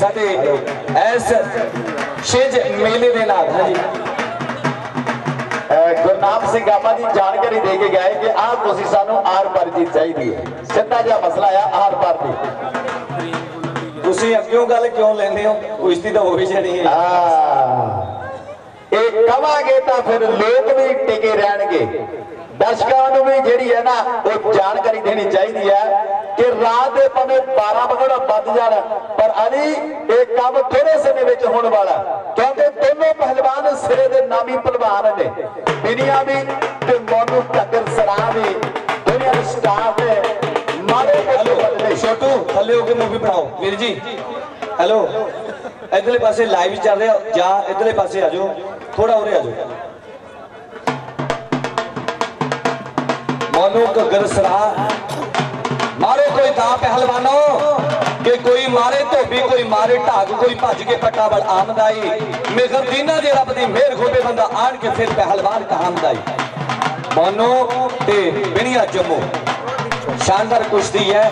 ਸਾਡੇ ਇਸ ਛਿੰਝ ਮੇਲੇ ਦੇ ਨਾਲ। ਹਾਂਜੀ। ਗੁਰਨਾਮ ਸਿੰਘ ਗਾਮਾ ਜੀ ਜਾਣਕਾਰੀ ਦੇ ਕੇ ਗਏ ਕਿ ਆਹ ਤੁਸੀਂ ਸਾਨੂੰ ਆਰ ਪਾਰ ਦੀ ਚਾਹੀਦੀ ਹੈ। ਸਿੱਧਾ ਜਿਹਾ ਮਸਲਾ ਆ ਆਰ ਪਾਰ ਦੀ। ਤੁਸੀਂ ਅੱਗਿਓਂ ਗੱਲ ਕਿਉਂ ਲੈਂਦੇ ਹੋ? ਕੁਸ਼ਤੀ ਤਾਂ ਹੋ ਹੀ ਜਾਣੀ ਹੈ। ਆ ਇਹ ਕਵਾਂਗੇ ਤਾਂ ਫਿਰ ਲੋਕ ਵੀ ਟਿਕੇ ਰਹਿਣਗੇ। ਦਰਸ਼ਕਾਂ ਨੂੰ ਵੀ ਜਿਹੜੀ ਹੈ ਨਾ ਉਹ ਜਾਣਕਾਰੀ ਦੇਣੀ ਚਾਹੀਦੀ ਹੈ ਕਿ ਰਾਤ ਦੇ ਭਾਵੇਂ 12 ਵਜੇ ਵੱਧ ਜਾਣ ਪਰ ਅਲੀ ਇਹ ਕੰਮ ਥੋੜੇ ਸਮੇਂ ਵਿੱਚ ਹੋਣ ਵਾਲਾ ਕਿਉਂਕਿ ਦੋਨੋਂ ਪਹਿਲਵਾਨ ਸਿਰੇ ਦੇ ਨਾਮੀ ਪਹਿਲਵਾਨ ਨੇ। ਬਿਨੀਆ ਵੀ ਤੇ ਮੋਨੂ ਟੱਕਰ ਸਰਾਂ ਵੀ ਦੁਨੀਆ ਦੇ ਸਟਾਰ ਨੇ ਮਾਰੇ ਹੈਲੋ ਛੋਟੂ ਥੱਲੇ ਹੋ ਕੇ ਮੂਵੀ ਬਣਾਓ। ਵੀਰ ਜੀ ਹੈਲੋ ਇਧਰਲੇ ਪਾਸੇ ਲਾਈਵ ਚੱਲ ਰਿਹਾ। ਜਾਂ ਇਧਰਲੇ ਪਾਸੇ ਆ ਜਾਓ। ਥੋੜਾ ਉਰੇ ਆ ਜਾਓ। ਮੋਨੂ ਘੱਗਰ ਸਰਾ ਮਾਰੋ ਕੋਈ ਤਾਂ ਪਹਿਲਵਾਨੋ, ਕਿ ਕੋਈ ਮਾਰੇ ਧੋਬੀ, ਕੋਈ ਮਾਰੇ ਢਾਗ, ਕੋਈ ਭੱਜ ਕੇ ਪੱਟਾਵਲ ਆਮਦਾਈ। ਮੇਖਰ ਦੀਨਾ ਰੱਬ ਦੀ ਮਿਹਰ ਖੋਬੇ ਬੰਦਾ ਆਣ ਕੇ ਫਿਰ ਪਹਿਲਵਾਨ ਕਹਾਮਦਾਈ ਮੋਨੂ ਤੇ ਬਿਨੀਆ ਜੰਮੂ। ਸ਼ਾਨਦਾਰ ਕੁਸ਼ਤੀ ਹੈ।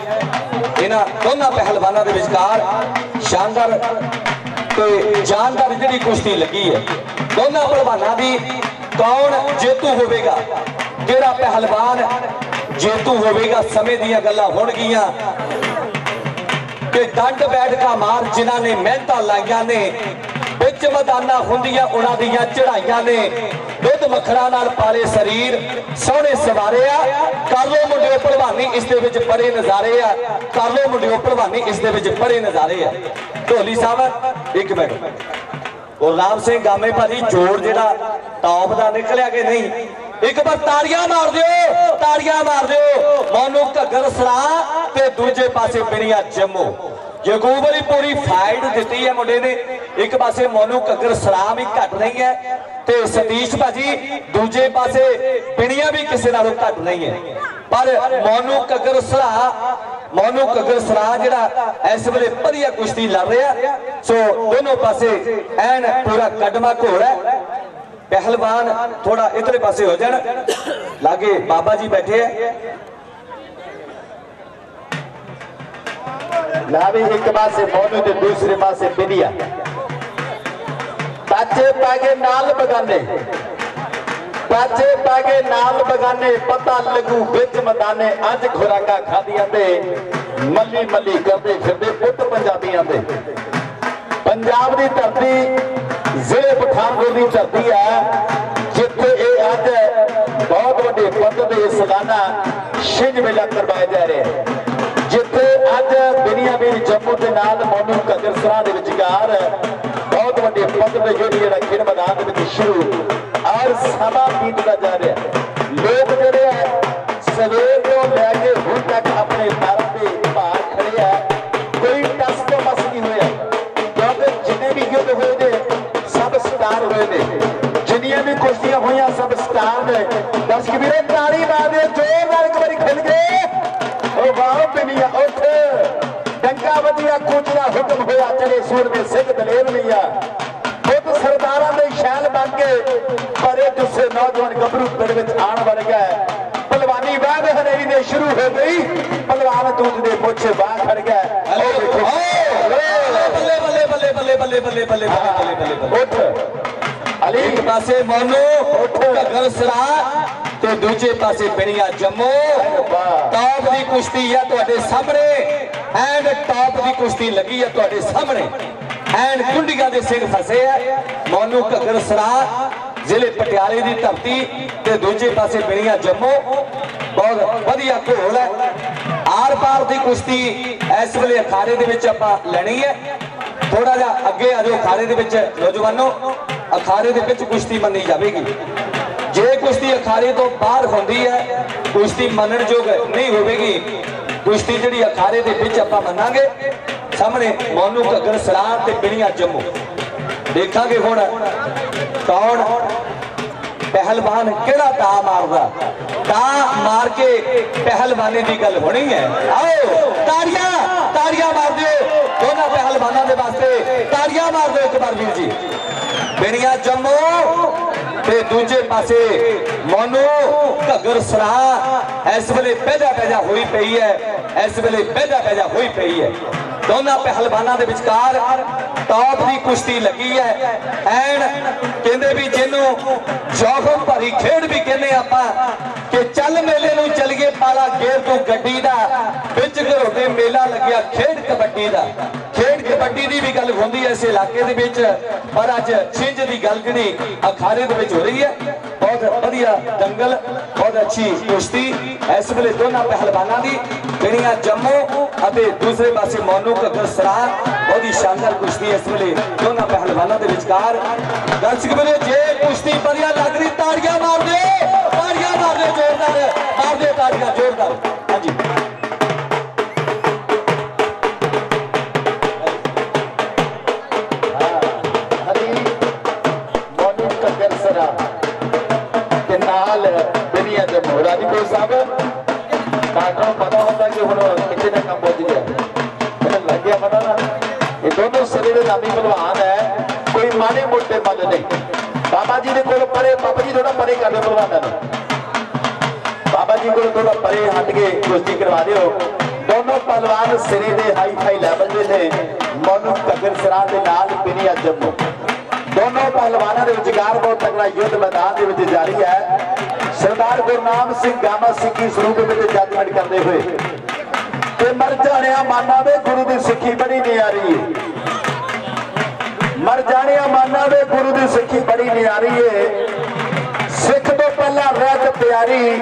ਇਹਨਾਂ ਦੋਨਾਂ ਪਹਿਲਵਾਨਾਂ ਦੇ ਵਿਚਕਾਰ ਸ਼ਾਨਦਾਰ ਤੇ ਜਾਨਦਾਰ ਜਿਹੜੀ ਕੁਸ਼ਤੀ ਲੱਗੀ ਹੈ। ਦੋਨਾਂ ਪਹਿਲਵਾਨਾਂ ਦੀ ਕੌਣ ਜੇਤੂ ਹੋਵੇਗਾ? ਕਿਹੜਾ ਪਹਿਲਵਾਨ ਜੇਤੂ ਹੋਵੇਗਾ, ਸਮੇਂ ਦੀਆਂ ਗੱਲਾਂ ਹੋਣਗੀਆਂ। ਕਿ ਡੰਡ ਬੈਠਕਾ ਮਾਰ ਜਿਨ੍ਹਾਂ ਨੇ ਮਿਹਨਤਾਂ ਲਾਈਆਂ ਨੇ, ਵਿੱਚ ਮੈਦਾਨਾਂ ਹੁੰਦੀਆਂ, ਉਹਨਾਂ ਦੀਆਂ ਚੜਾਈਆਂ ਨੇ। ਦੁੱਧ ਮੱਖਣਾ ਨਾਲ ਪਾਲੇ ਸਰੀਰ, ਸੋਹਣੇ ਸਵਾਰੇ ਆ। ਕਰ ਲੋ ਮੁੰਡਿਓ ਭਲਵਾਨੀ, ਇਸ ਦੇ ਵਿੱਚ ਬੜੇ ਨਜ਼ਾਰੇ ਆ। ਕਰ ਲੋ ਮੁੰਡਿਓ ਭਲਵਾਨੀ, ਇਸ ਦੇ ਵਿੱਚ ਬੜੇ ਨਜ਼ਾਰੇ ਆ। ਢੋਲੀ ਸਾਹਿਬ, ਇੱਕ ਮਿੰਟ। ਗੁਰਨਾਮ ਸਿੰਘ ਗਾਮੇ ਭਾਜੀ, ਜੋੜ ਜਿਹੜਾ ਟੌਪ ਦਾ ਨਿਕਲਿਆ ਕਿ ਨਹੀਂ? ਇੱਕ ਵਾਰ ਤਾੜੀਆਂ ਮਾਰ ਦਿਓ, ਤਾੜੀਆਂ ਮਾਰ ਦਿਓ। ਮੋਨੂ ਘੱਗਰ ਸਰਾ ਤੇ ਦੂਜੇ ਪਾਸੇ ਬਿਨੀਆ ਜੰਮੂ। ਯਕੂਬ ਅਲੀ ਪੂਰੀ ਫਾਈਟ ਦਿੱਤੀ ਹੈ ਮੁੰਡੇ ਨੇ। ਇੱਕ ਪਾਸੇ ਮੋਨੂ ਘੱਗਰ ਸਰਾ ਵੀ ਘਟ ਨਹੀਂ ਹੈ ਤੇ ਸਤੀਸ਼ ਭਾਜੀ, ਦੂਜੇ ਪਾਸੇ ਬਿਨੀਆ ਵੀ ਕਿਸੇ ਨਾਲੋਂ ਘਟ ਨਹੀਂ ਹੈ। ਪਰ ਮੋਨੂ ਕੱਗਰ ਸਰਾ, ਮੋਨੂ ਘੱਗਰ ਸਰਾ ਜਿਹੜਾ ਇਸ ਵੇਲੇ ਵਧੀਆ ਕੁਸ਼ਤੀ ਲੜ ਰਿਹਾ। ਸੋ ਦੋਨੋਂ ਪਾਸੇ ਐਨ ਪੂਰਾ ਕਦਮਾ ਘੋੜ ਹੈ ਪਹਿਲਵਾਨ ਥੋੜਾ ਇਧਰਲੇ ਪਾਸੇ ਹੋ ਜਾਣ ਲਾਗੇ ਬਾਬਾ ਜੀ ਬੈਠੇ ਆ लावे एक पासे मोनू ते दूसरे पासे बिलिया पाचे पागे नाल बगाने पाचे पागे नाल बगाने पता लगू बिच मदाने अज खुराका खादियां ते मली मली करते फिरते पुत पंजाबियां ते पंजाब दी धरती ਜ਼ਿਲ੍ਹੇ ਪਠਾਨਕੋਟ ਦੀ ਧਰਤੀ ਹੈ, ਜਿੱਥੇ ਇਹ ਅੱਜ ਬਹੁਤ ਵੱਡੇ ਪੱਧਰ ਤੇ ਸਲਾਨਾ ਛਿੰਝ ਮੇਲਾ ਕਰਵਾਇਆ ਜਾ ਰਿਹਾ ਹੈ। ਜਿੱਥੇ ਅੱਜ ਬਿਨੀਆਮੀਨ ਜੰਮੂ ਦੇ ਨਾਲ ਮੋਨੂ ਕਦਰ ਸਰਾਂ ਦੇ ਵਿਚਕਾਰ ਬਹੁਤ ਵੱਡੇ ਪੱਧਰ ਤੇ ਜਿਹੜੀ ਜਿਹੜਾ ਖੇਡ ਮੈਦਾਨ ਦੇ ਵਿੱਚ ਸ਼ੁਰੂ ਔਰ ਸਮਾਂ ਬੀਤਦਾ ਜਾ ਰਿਹਾ ਲੋਕ ਜਿਹੜੇ ਹੈ, ਸਵੇਰ ਤੋਂ ਲੈ ਸੂਰਮੇ ਸਿੰਘ ਦਲੇਰ ਮਈਆ ਖੁਦ ਸਰਦਾਰਾਂ ਦੇ ਸ਼ੈਲ ਬਣ ਕੇ ਪਰੇ ਦੁੱਸੇ ਨੌਜਵਾਨ ਗੱਭਰੂ ਪਿੰਡ ਵਿੱਚ ਆਣ ਵੜ ਗਿਆ ਪਹਿਲਵਾਨੀ ਬਾਗ ਹਨੇਰੀ ਦੇ ਸ਼ੁਰੂ ਹੋ ਗਈ। ਪਹਿਲਵਾਨ ਦੂਜ ਦੇ ਪੁੱਛ ਬਾਹ ਖੜ ਗਿਆ। ਉਹ ਦੇਖੋ। ਬੱਲੇ ਬੱਲੇ ਬੱਲੇ ਬੱਲੇ ਬੱਲੇ ਬੱਲੇ ਬੱਲੇ ਬੱਲੇ ਬੱਲੇ ਬੱਲੇ ਉੱਠ। ਅਲੀ ਇੱਕ ਪਾਸੇ ਮੋਨੂ ਘੱਗਰ ਸਰਾ ਤੇ ਦੂਜੇ ਪਾਸੇ ਬਿਨੀਆ ਜੰਮੂ। ਟੌਪ ਦੀ ਕੁਸ਼ਤੀ ਹੈ ਤੁਹਾਡੇ ਸਾਹਮਣੇ। ਐਂਡ ਟੌਪ ਦੀ ਕੁਸ਼ਤੀ ਲੱਗੀ ਹੈ ਤੁਹਾਡੇ ਸਾਹਮਣੇ। ਐਂਡ ਕੁੰਡੀਆਂ ਦੇ ਸਿੰਘ ਫਸੇ ਆ। ਮੋਨੂ ਘੱਗਰ ਸਰਾ ਜ਼ਿਲ੍ਹੇ ਪਟਿਆਲੇ ਦੀ ਧਰਤੀ ਤੇ ਦੂਜੇ ਪਾਸੇ ਬਿਨੀਆ ਜੰਮੂ। ਬਹੁਤ ਵਧੀਆ ਘੋਲ ਹੈ ਆਰ ਪਾਰ ਦੀ ਕੁਸ਼ਤੀ ਇਸ ਵੇਲੇ ਅਖਾੜੇ ਦੇ ਵਿੱਚ ਆਪਾਂ ਲੈਣੀ ਹੈ ਥੋੜਾ ਜਿਹਾ ਅੱਗੇ ਆ ਜਾਓ ਅਖਾੜੇ ਦੇ ਵਿੱਚ, ਨੌਜਵਾਨੋ। ਅਖਾੜੇ ਦੇ ਵਿੱਚ ਕੁਸ਼ਤੀ ਮੰਨੀ ਜਾਵੇਗੀ। ਜੇ ਕੁਸ਼ਤੀ ਅਖਾੜੇ ਤੋਂ ਬਾਹਰ ਹੁੰਦੀ ਹੈ ਕੁਸ਼ਤੀ ਮੰਨਣ ਯੋਗ ਨਹੀਂ ਹੋਵੇਗੀ। ਕੁਸ਼ਤੀ ਜਿਹੜੀ ਅਖਾੜੇ ਦੇ ਵਿੱਚ ਆਪਾਂ ਮੰਨਾਂਗੇ, ਸਾਹਮਣੇ ਮੋਨੂ ਘੱਗਰ ਸਰਾਂ ਤੇ ਬਿਨੀਆ ਜੰਮੂ। ਦੇਖਾਂਗੇ ਹੁਣ ਕੌਣ ਪਹਿਲਵਾਨ ਕਿਹੜਾ ਤਾ ਮਾਰਦਾ। ਤਾ ਮਾਰ ਕੇ ਪਹਿਲਵਾਨੀ ਦੀ ਗੱਲ ਹੋਣੀ ਹੈ। ਆਓ, ਤਾੜੀਆਂ ਤਾੜੀਆਂ ਮਾਰ ਦਿਓ। ਦੋਨਾਂ ਪਹਿਲਵਾਨਾਂ ਦੇ ਵਾਸਤੇ ਤਾੜੀਆਂ ਮਾਰ ਦਿਓ ਇੱਕ ਵਾਰ ਵੀਰ ਜੀ। ਬਿਣੀਆਂ ਜੰਮੂ ਤੇ ਦੂਜੇ ਪਾਸੇ ਮੋਨੂ ਘੱਗਰ ਸਰਾ ਇਸ ਵੇਲੇ ਪਹਿਜਾ ਪਹਿਜਾ ਹੋਈ ਪਈ ਹੈ, ਇਸ ਵੇਲੇ ਪਹਿਜਾ ਪਹਿਜਾ ਹੋਈ ਪਈ ਹੈ। ਦੋਨਾਂ ਪਹਿਲਵਾਨਾਂ ਦੇ ਵਿਚਕਾਰ ਟੌਪ ਦੀ ਕੁਸ਼ਤੀ ਲੱਗੀ ਹੈ। ਐਨ ਕਹਿੰਦੇ ਵੀ ਜਿਹਨੂੰ ਜੋਖਮ ਭਰੀ ਖੇਡ ਵੀ ਕਹਿੰਦੇ ਆਪਾਂ ਕਿ ਚੱਲ ਮੇਲੇ ਨੂੰ ਚਲੀਏ ਪਾਲਾ ਗੇਰ ਤੋਂ ਗੱਡੀ ਦਾ, ਵਿੱਚ ਘਰੋਂ ਦੇ ਮੇਲਾ ਲੱਗਿਆ ਖੇਡ ਕਬੱਡੀ ਦਾ। ਖੇਡ ਕਬੱਡੀ ਦੀ ਵੀ ਗੱਲ ਹੁੰਦੀ ਹੈ ਇਸ ਇਲਾਕੇ ਦੇ ਵਿੱਚ, ਪਰ ਅੱਜ ਛਿੰਝ ਦੀ ਗੱਲ ਜਿਹੜੀ ਅਖਾੜੇ ਦੇ ਵਿੱਚ ਹੋ ਰਹੀ ਹੈ। ਬਹੁਤ ਵਧੀਆ ਦੰਗਲ ਬਹੁਤ ਅੱਛੀ ਕੁਸ਼ਤੀ। ਇਸ ਵੇਲੇ ਦੋਨਾਂ ਪਹਿਲਵਾਨਾਂ ਦੀ, ਜਿਹੜੀਆਂ ਜੰਮੂ ਅਤੇ ਦੂਸਰੇ ਪਾਸੇ ਮੋਨੂ ਘੱਗਰ ਸਰਾਰ ਉਹਦੀ ਸ਼ਾਨਦਾਰ ਕੁਸ਼ਤੀ ਇਸ ਵੇਲੇ ਦੋਨਾਂ ਪਹਿਲਵਾਨਾਂ ਦੇ ਵਿਚਕਾਰ। ਦਰਸ਼ਕ ਵੀਰੋ, ਜੇ ਕੁਸ਼ਤੀ ਵਧੀਆ ਲੱਗ ਰਹੀ, ਤਾੜੀਆਂ ਮਾਰ ਦਿਓ ਤਾੜੀਆਂ ਮਾਰ ਦਿਓ ਜ਼ੋਰਦਾਰ। ਮਾਰ ਤਾੜੀਆਂ, ਜ਼ੋਰਦਾਰ। ਹਾਂਜੀ। ਦੇ ਸਾਹਿਬ ਡਾਕਟਰ ਪਤਾ ਹੁੰਦਾ ਕਿ ਹੁਣ ਕਿੱਥੇ ਤੱਕ ਕੰਮ ਪਹੁੰਚ ਗਿਆ। ਮੈਨੂੰ ਲੱਗਿਆ ਪਤਾ ਨਾ ਇਹ ਦੋਨੋਂ ਸਿਰੇ ਨਾਮੀ ਪਹਿਲਵਾਨ ਹੈ। ਕੋਈ ਮਾੜੇ ਮੋਟੇ ਬੰਦ ਨਹੀਂ। ਬਾਬਾ ਜੀ ਦੇ ਕੋਲ ਪਰੇ, ਬਾਬਾ ਜੀ ਥੋੜਾ ਪਰੇ ਕਰ ਦਿਓ ਪਹਿਲਵਾਨਾਂ ਨੂੰ। ਬਾਬਾ ਜੀ ਕੋਲ ਥੋੜਾ ਪਰੇ ਹਟ ਕੇ ਕੁਸ਼ਤੀ ਕਰਵਾ ਦਿਓ। ਦੋਨੋਂ ਪਹਿਲਵਾਨ ਸਿਰੇ ਦੇ ਹਾਈ ਫਾਈ ਲੈਵਲ ਦੇ ਨੇ। ਮੋਨੂ ਕੱਗਰ ਸਰਾ ਦੇ ਨਾਲ ਪਿਨੀਆ ਜੰਮੂ। ਦੋਨੋਂ ਪਹਿਲਵਾਨਾਂ ਦੇ ਵਿਚਕਾਰ ਬਹੁਤ ਤਕੜਾ ਯੁੱਧ ਮੈਦਾਨ ਦੇ ਵਿੱਚ ਜਾਰੀ ਹੈ। ਸਰਦਾਰ ਗੁਰਨਾਮ ਸਿੰਘ ਗਾਮਾ ਸਿੱਖੀ ਸਰੂਪ ਵਿੱਚ ਜੱਜਮੈਂਟ ਕਰਦੇ ਹੋਏ। ਤੇ ਮਰ ਜਾਣਿਆ ਮਾਨਾ ਵੇ ਗੁਰੂ ਦੀ ਸਿੱਖੀ ਬੜੀ ਨਿਆਰੀ ਹੈ ਮਰ ਜਾਣਿਆ ਮਾਨਾ ਵੇ ਗੁਰੂ ਦੀ ਸਿੱਖੀ ਬੜੀ ਨਿਆਰੀ ਏ। ਸਿੱਖ ਤੋਂ ਪਹਿਲਾਂ ਰਹਿਤ ਪਿਆਰੀ,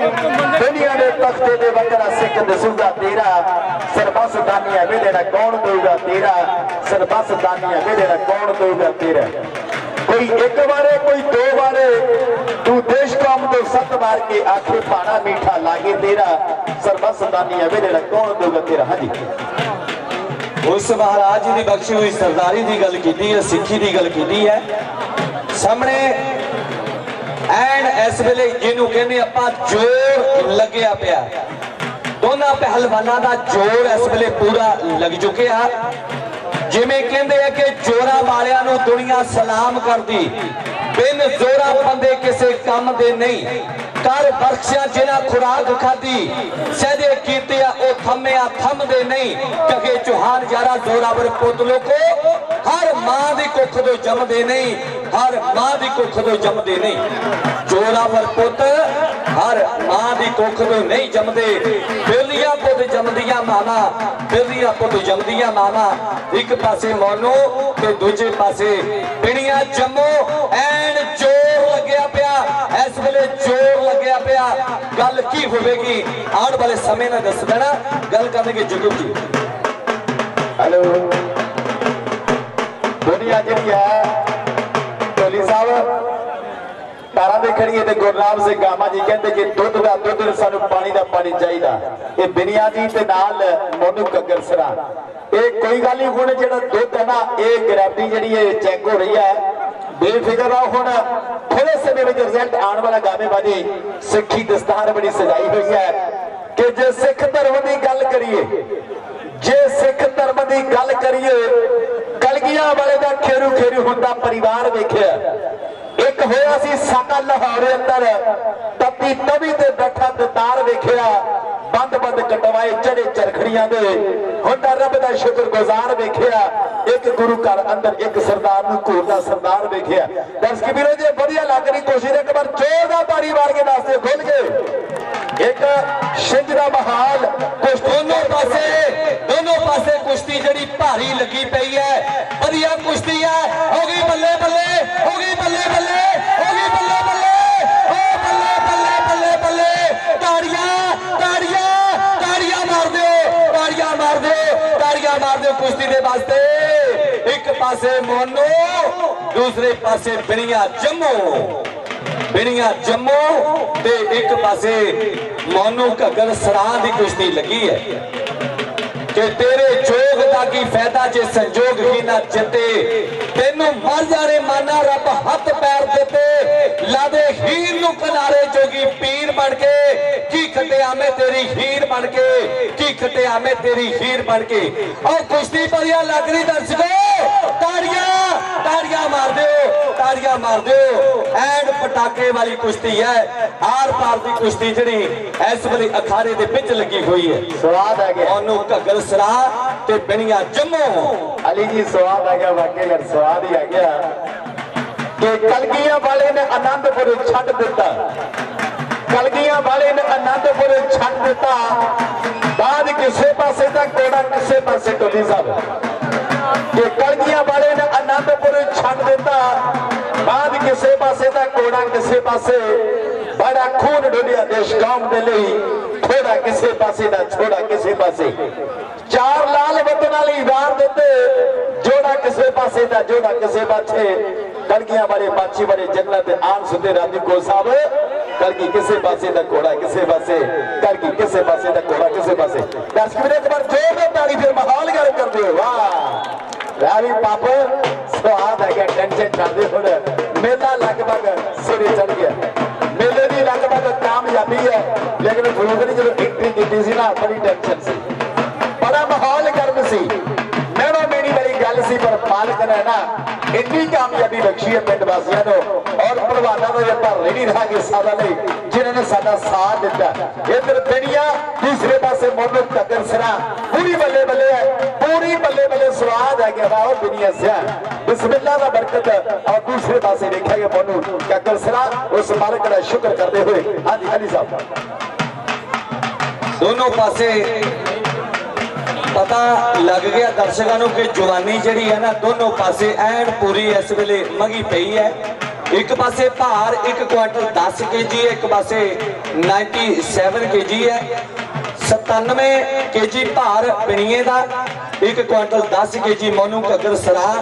ਦੁਨੀਆ ਦੇ ਤਖਤੇ ਦੇ ਵਕਰਾ ਸਿੱਖ ਦਸੂਗਾ ਤੇਰਾ। ਸਰਬਸ ਦਾਨੀਆ ਵੇਲੇ ਦੇਣਾ ਕੌਣ ਦੇਊਗਾ ਤੇਰਾ? ਸਰਬਸ ਦਾਨੀਆ ਵੇਲੇ ਦਾ ਕੌਣ ਦੇਊਗਾ ਤੇਰਾ? ਕੋਈ ਇੱਕ ਵਾਰੇ, ਕੋਈ ਦੋ ਵਾਰੇ ਸੱਤ ਵਾਰ ਕੇ ਆਖੇ ਪਾਣਾ ਮੀਠਾ ਲਾਗੇ ਤੇਰਾ, ਸਰਬਸ ਦਾਨੀਆਂ ਵੇਲੇ ਕੌਣ ਦੇਊਗਾ ਤੇਰਾ ਹਾਂਜੀ। ਉਸ ਮਹਾਰਾਜ ਜੀ ਦੀ ਬਖਸ਼ੀ ਹੋਈ, ਸਰਦਾਰੀ ਦੀ ਗੱਲ ਕੀਤੀ ਹੈ, ਸਿੱਖੀ ਦੀ ਗੱਲ ਕੀਤੀ ਹੈ। ਸਾਹਮਣੇ ਐਨ ਇਸ ਵੇਲੇ ਜਿਹਨੂੰ ਕਹਿੰਦੇ ਆਪਾਂ ਜੋਰ ਲੱਗਿਆ ਪਿਆ। ਦੋਨਾਂ ਪਹਿਲਵਾਨਾਂ ਦਾ ਜੋਰ ਇਸ ਵੇਲੇ ਪੂਰਾ ਲੱਗ ਚੁੱਕਿਆ। ਜਿਵੇਂ ਕਹਿੰਦੇ ਆ ਕਿ ਜੋਰਾ ਵਾਲਿਆਂ ਨੂੰ ਦੁਨੀਆ ਸਲਾਮ ਕਰਦੀ। ਬਿਨ ਜ਼ੋਰਾ ਬੰਦੇ ਕਿਸੇ ਕੰਮ ਦੇ ਨਹੀਂ। ਕਰ ਬਖਸ਼ਿਆ ਜਿਨ੍ਹਾਂ ਖੁਰਾਕ ਖਾਦੀ ਸਹਦੇ ਕੀਤੇ ਆ, ਉਹ ਥੰਮਿਆ ਥੰਮਦੇ ਨਹੀਂ। ਕਹੇ ਚੋਹਾਨ ਯਾਰਾ ਜ਼ੋਰਾਵਰ ਪੁੱਤ ਲੋਕੋ, ਹਰ ਮਾਂ ਦੀ ਕੁੱਖ ਤੋਂ ਜੰਮਦੇ ਨਹੀਂ, ਹਰ ਮਾਂ ਦੀ ਕੁੱਖ ਤੋਂ ਜੰਮਦੇ ਨਹੀਂ। ਜ਼ੋਰਾਵਰ ਪੁੱਤ ਹਰ ਮਾਂ ਦੀ ਕੁੱਖ ਤੋਂ ਨਹੀਂ ਜੰਮਦੇ। ਬੇਲੀਆਂ ਪੁੱਤ ਜੰਮਦੀਆਂ ਮਾਵਾਂ, ਬੇਲੀਆਂ ਪੁੱਤ ਜੰਮਦੀਆਂ ਮਾਵਾਂ। ਇੱਕ ਪਾਸੇ ਮੋਨੂ ਤੇ ਦੂਜੇ ਪਾਸੇ ਪਿਣੀਆਂ ਜੰਮੋ। ਐਨ ਜੋਰ ਲੱਗਿਆ ਪਿਆ, ਇਸ ਵੇਲੇ ਜੋਰ ਲੱਗਿਆ ਪਿਆ। ਗੱਲ ਕੀ ਹੋਵੇਗੀ? ਆਉਣ ਵਾਲੇ ਸਮੇਂ ਨਾਲ ਦੱਸ ਦੇਣਾ। ਗੱਲ ਕਰਨਗੇ ਜੁਗਮ ਜੀ। ਹੈਲੋ। ਦੁਨੀਆ ਜਿਹੜੀ ਹੈ ਢੋਲੀ ਸਾਹਿਬ। ਤਾਰਾਂ ਤੇ ਗੁਰਨਾਮ ਸਿੰਘ ਗਾਮਾ ਜੀ ਕਹਿੰਦੇ ਕਿ ਦੁੱਧ ਦਾ ਦੁੱਧ ਸਾਨੂੰ ਪਾਣੀ ਦਾ ਪਾਣੀ ਚਾਹੀਦਾ। ਇਹ ਬਿਨੀਆ ਜੀ ਤੇ ਨਾਲ ਮੋਨੂ ਕੱਗਰ ਸਰਾ ਇਹ ਕੋਈ ਗੱਲ ਨਹੀਂ, ਹੁਣ ਜਿਹੜਾ ਦੁੱਧ ਹੈ ਨਾ, ਇਹ ਗ੍ਰੈਵਿਟੀ ਜਿਹੜੀ ਇਹ ਚੈੱਕ ਹੋ ਰਹੀ ਹੈ। ਬੇਫਿਕਰ ਰਹੋ ਹੁਣ। ਥੋੜੇ ਸਮੇਂ ਵਿੱਚ ਰਿਜ਼ਲਟ ਆਉਣ ਵਾਲਾ ਗਾਵੇ ਬਾਜੀ ਸਿੱਖੀ ਦਸਤਾਰ ਬੜੀ ਸਜਾਈ ਹੋਈ ਹੈ। ਕਿ ਜੇ ਸਿੱਖ ਧਰਮ ਦੀ ਗੱਲ ਕਰੀਏ, ਜੇ ਸਿੱਖ ਧਰਮ ਦੀ ਗੱਲ ਕਰੀਏ, ਕਲਗੀਆਂ ਵਾਲੇ ਦਾ ਖੇਰੂ ਖੇਰੂ ਹੁੰਦਾ, ਪਰਿਵਾਰ ਵੇਖਿਆ। ਹੋਇਆ ਸੀ ਸਾਡਾ ਲਾਹੌਰ ਅੰਦਰ। ਤਪੀ ਤਵੀ ਤੇ ਬੈਠਾ ਦਤਾਰ ਵੇਖਿਆ, ਬੰਦ ਬੰਦ ਕਟਵਾਏ ਚੜੇ ਚਰਖੜੀਆਂ ਦੇ। ਹੁੰਦਾ ਰੱਬ ਦਾ ਸ਼ੁਕਰਗੁਜ਼ਾਰ ਵੇਖਿਆ, ਇੱਕ ਗੁਰੂ ਘਰ ਅੰਦਰ ਇੱਕ ਸਰਦਾਰ ਨੂੰ ਘੂਰਦਾ ਸਰਦਾਰ ਵੇਖਿਆ। ਦਰਸ਼ਕ ਵੀਰੋ, ਜੇ ਵਧੀਆ ਲੱਗ ਰਹੀ ਕੋਸ਼ਿਸ਼ ਇੱਕ ਵਾਰ ਜ਼ੋਰ ਦਾ ਤਾੜੀ ਮਾਰ ਕੇ ਦੱਸ ਦਿਓ ਖੁੱਲ ਕੇ। ਇੱਕ ਛਿੰਝ ਦਾ ਮਹਾਲ, ਕੁਸ਼ਤੀ ਕੁਸ਼ਤੀ ਦੇ ਵਾਸਤੇ ਇੱਕ ਪਾਸੇ ਮੋਨੋ, ਦੂਸਰੇ ਪਾਸੇ ਬਿਨੀਆ ਜੰਮੂ। ਬਿਨੀਆ ਜੰਮੂ ਤੇ ਇੱਕ ਪਾਸੇ ਮੋਨੂ ਘੱਗਰ ਸਰਾਂ ਦੀ ਕੁਸ਼ਤੀ ਲੱਗੀ ਹੈ। ਕਿ ਤੇਰੇ ਜੋਗ ਦਾ ਕੀ ਫਾਇਦਾ ਜੇ ਸੰਜੋਗ ਹੀ ਨਾ ਜਿੱਤੇ? ਤੈਨੂੰ ਮਰ ਜਾਣੇ ਮਾਨਾ ਰੱਬ ਹੱਥ ਪੈਰ ਦਿੱਤੇ ਲਾਦੇ ਹੀਰ ਨੂੰ ਕਨਾਰੇ ਜੋਗੀ ਪੀਰ ਬਣ ਕੇ ਖਟਿਆ ਮੈਂ ਤੇਰੀ ਹੀਰ ਬਣ ਕੇ ਖਟਿਆ ਮੈਂ ਤੇਰੀ ਹੀਰ ਬਣ ਕੇ। ਉਹ ਕੁਸ਼ਤੀ ਵਧੀਆ ਲੱਗ ਰਹੀ ਦਰਸ਼ਕੋ ਤਾੜੀਆਂ ਤਾੜੀਆਂ ਮਾਰ ਦਿਓ ਤਾੜੀਆਂ ਮਾਰ ਦਿਓ। ਐਂਡ ਟਾਕੇ ਵਾਲੀ ਕੁਸ਼ਤੀ ਹੈ ਆਰ ਪਾਰ ਦੀ ਕੁਸ਼ਤੀ ਜਿਹੜੀ ਇਸ ਵੇਲੇ ਅਖਾੜੇ ਦੇ ਵਿੱਚ ਲੱਗੀ ਹੋਈ ਹੈ। ਸਵਾਦ ਆ। ਗਿਆ ਉਹਨੂੰ ਘੱਗਰ ਸਰਾ ਤੇ ਬਿਣੀਆਂ ਜੰਮੋ। ਅਲੀ ਜੀ ਸਵਾਦ ਆ ਗਿਆ ਵਾਕਈ ਗੱਲ ਸਵਾਦ ਹੀ ਆ ਗਿਆ ਕਿ ਕਲਗੀਆਂ ਵਾਲੇ ਨੇ ਆਨੰਦਪੁਰ ਛੱਡ ਦਿੱਤਾ। ਕਲਗੀਆਂ ਵਾਲੇ ਨੇ ਆਨੰਦਪੁਰ ਛੱਡ ਦਿੱਤਾ। ਬਾਅਦ ਕਿਸੇ ਪਾਸੇ ਤਾਂ ਕੋੜਾ ਕਿਸੇ ਪਾਸੇ ਟੋਲੀ ਸਾਹਿਬ ਕਿ ਕਲਗੀਆਂ ਵਾਲੇ ਨੇ ਆਨੰਦਪੁਰ ਛੱਡ ਦਿੱਤਾ, ਬਾਅਦ ਕਿਸੇ ਪਾਸੇ ਤਾਂ ਕੋੜਾ ਕਿਸੇ ਪਾਸੇ। ਬੜਾ ਖੂਨ ਡੋਲਿਆ ਦੇਸ਼ ਕੌਮ ਦੇ ਲਈ। ਥੋੜਾ ਕਿਸੇ ਪਾਸੇ ਦਾ ਛੋੜਾ ਕਿਸੇ ਪਾਸੇ। ਚਾਰ ਲਾਲ ਵਤਨ ਵਾਲੀ ਵਾਰ ਦਿੱਤੇ ਜੋੜਾ ਕਿਸੇ ਪਾਸੇ ਦਾ, ਜੋੜਾ ਕਿਸੇ ਪਾਸੇ। ਕਲਗੀਆਂ ਵਾਲੇ ਬਾਚੀ ਵਾਲੇ ਜੰਗਲਾਂ ਤੇ ਆਮ ਸੁਦੇ ਰਾਜੀ ਕੋ ਸਾਹਿਬ। ਕਲਗੀ ਕਿਸੇ ਪਾਸੇ ਦਾ ਘੋੜਾ, ਕਿਸੇ ਪਾਸੇ ਕਲਗੀ ਕਿਸੇ ਪਾਸੇ ਦਾ ਕੋੜਾ ਕਿਸੇ ਪਾਸੇ। ਦਰਸ਼ਕ ਵੀਰੇ, ਇੱਕ ਵਾਰ ਜ਼ੋਰ ਨਾਲ ਤਾੜੀ ਫਿਰ ਮਾਹੌਲ ਗੱਲ ਕਰਦੇ ਹੋ ਵਾਹ! ਰਾਵੀ ਪਾਪ, ਸਵਾਦ ਹੈ ਕਿ ਟੈਨਸ਼ਨ ਛੱਡਦੇ ਹੁਣ। ਮੇਲਾ ਲਗਭਗ ਸਿਰੇ ਚੜ ਗਿਆ। ਮੇਲੇ ਦੀ ਲਗਭਗ ਕਾਮਯਾਬੀ ਹੈ, ਲੇਕਿਨ ਫਰੂਕ ਨੇ ਜਦੋਂ ਐਂਟਰੀ ਕੀਤੀ ਸੀ ਨਾ, ਬੜੀ ਟੈਨਸ਼ਨ ਸੀ। ਬੜਾ ਮਾਹੌਲ ਗਰਮ ਸੀ। ਵਾਲੀ ਗੱਲ ਸੀ ਪਰ ਮਾਲਕ ਨੇ ਨਾ, ਇੰਨੀ ਕਾਮਯਾਬੀ ਬਖਸ਼ੀ ਹੈ ਪਿੰਡ ਵਾਸੀਆਂ ਨੂੰ ਔਰ ਭਲਵਾਨਾਂ ਨੂੰ ਆਪਾਂ ਰੈਡੀ ਰਹਾਂਗੇ ਸਾਡਾ ਲਈ, ਜਿਨ੍ਹਾਂ ਨੇ ਸਾਡਾ ਸਾਥ ਦਿੱਤਾ। ਇਧਰ ਦੁਨੀਆ ਦੂਸਰੇ ਪਾਸੇ ਮੋਨੂ ਟੱਕਰ ਸਰਾ, ਪੂਰੀ ਬੱਲੇ ਬੱਲੇ ਹੈ ਪੂਰੀ ਬੱਲੇ ਬੱਲੇ ਸਵਾਦ ਹੈ ਕਿ ਵਾਹ ਦੁਨੀਆ ਸਿਆ ਬਿਸਮਿਲ੍ਲਾ ਦਾ ਬਰਕਤ ਔਰ ਦੂਸਰੇ ਪਾਸੇ ਦੇਖਿਆ ਗਿਆ ਮੋਨੂ ਟੱਕਰ ਸਰਾ, ਉਸ ਮਾਲਕ ਦਾ ਸ਼ੁਕਰ ਕਰਦੇ ਹੋਏ। ਹਾਂਜੀ ਹਾਂਜੀ ਸਾਹਿਬ। ਦੋਨੋਂ ਪਾਸੇ ਪਤਾ ਲੱਗ ਗਿਆ ਦਰਸ਼ਕਾਂ ਨੂੰ ਕਿ ਜਵਾਨੀ ਜਿਹੜੀ ਹੈ ਨਾ, ਦੋਨੋਂ ਪਾਸੇ ਐਨ ਪੂਰੀ ਇਸ ਵੇਲੇ ਮਗੀ ਪਈ ਹੈ। ਇੱਕ ਪਾਸੇ ਭਾਰ 1 ਕੁਆਂਟਲ 10 ਕੇਜੀ ਹੈ ਇੱਕ ਪਾਸੇ 97 ਕੇਜੀ ਹੈ। 97 ਕੇਜੀ ਭਾਰ ਪਿਣੀਏ ਦਾ 1 ਕੁਆਂਟਲ 10 ਕੇਜੀ ਮੋਨੂ ਕੱਗਰ ਸਰਾ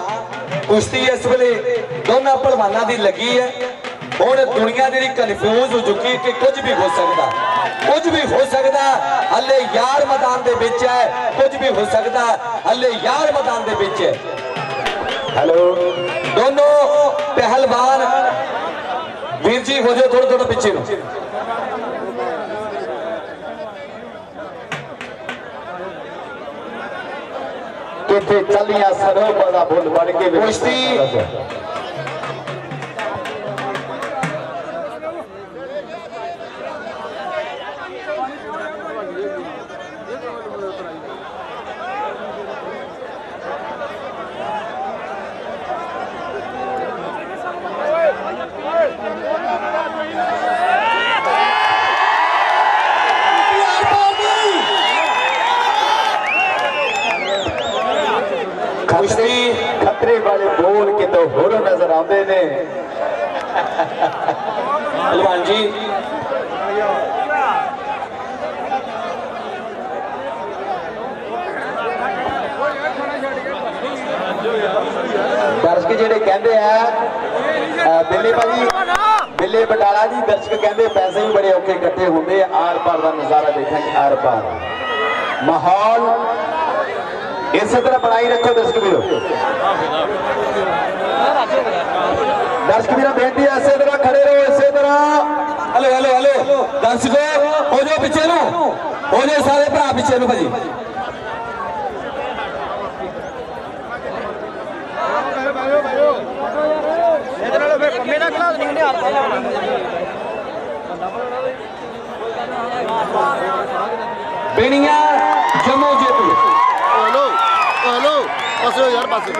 ਕੁਸ਼ਤੀ ਇਸ ਵੇਲੇ ਦੋਨਾਂ ਪਹਿਲਵਾਨਾਂ ਦੀ ਲੱਗੀ ਹੈ। ਹੁਣ ਦੁਨੀਆ ਜਿਹੜੀ ਕਨਫਿਊਜ਼ ਹੋ ਚੁੱਕੀ ਕਿ ਕੁਝ ਵੀ ਹੋ ਸਕਦਾ। ਕੁਝ ਵੀ ਹੋ ਸਕਦਾ ਹੱਲੇ ਯਾਰ ਮੈਦਾਨ ਦੇ ਵਿੱਚ ਹੈ। ਕੁਝ ਵੀ ਹੋ ਸਕਦਾ ਹੱਲੇ ਯਾਰ ਮੈਦਾਨ ਦੇ ਵਿੱਚ ਹੈ। ਹੈਲੋ। ਦੋਨੋਂ ਪਹਿਲਵਾਨ ਵੀਰ ਜੀ ਹੋ ਜਾਓ ਥੋੜਾ ਥੋੜਾ ਪਿੱਛੇ ਨੂੰ। ਕਿੱਥੇ ਚੱਲੀਆਂ ਸਰੋਂ ਦਾ ਬੁੱਲ ਬਣ ਕੇ ਕੁਸ਼ਤੀ। ਜਿਹੜੇ ਕਹਿੰਦੇ ਆ ਬਿੱਲੇ ਭਾਜੀ ਬਿੱਲੇ ਬਟਾਲਾ ਜੀ, ਦਰਸ਼ਕ ਕਹਿੰਦੇ ਪੈਸੇ ਵੀ ਬੜੇ ਔਖੇ ਇਕੱਠੇ ਹੁੰਦੇ ਆ, ਆਰ ਪਾਰ ਦਾ ਨਜ਼ਾਰਾ ਦੇਖਾਂਗੇ, ਆਰ ਪਾਰ। ਮਾਹੌਲ ਇਸੇ ਤਰ੍ਹਾਂ ਬਣਾਈ ਰੱਖੋ ਦਰਸ਼ਕ ਵੀਰੋ। ਦਰਸ਼ਕ ਵੀਰੋ, ਬੇਨਤੀ ਹੈ ਇਸੇ ਤਰ੍ਹਾਂ ਖੜੇ ਰਹੋ, ਇਸੇ ਤਰ੍ਹਾਂ। Hello hello hello. ਦਰਸ਼ਕੋ, ਹੋ ਜਾਓ ਪਿੱਛੇ ਨੂੰ। ਹੋ ਜਾਓ ਸਾਰੇ ਭਰਾ ਪਿੱਛੇ ਨੂੰ ਭਾਜੀ। ਦਾ ਗਲਾਸ ਨਹੀਂ ਹੱਥ ਬਿਣੀਆਂ ਜੰਮੂ ਜੇਤੂ। ਹਲੋ ਹਲੋ ਪਾਸੇ ਯਾਰ ਪਾਸੇ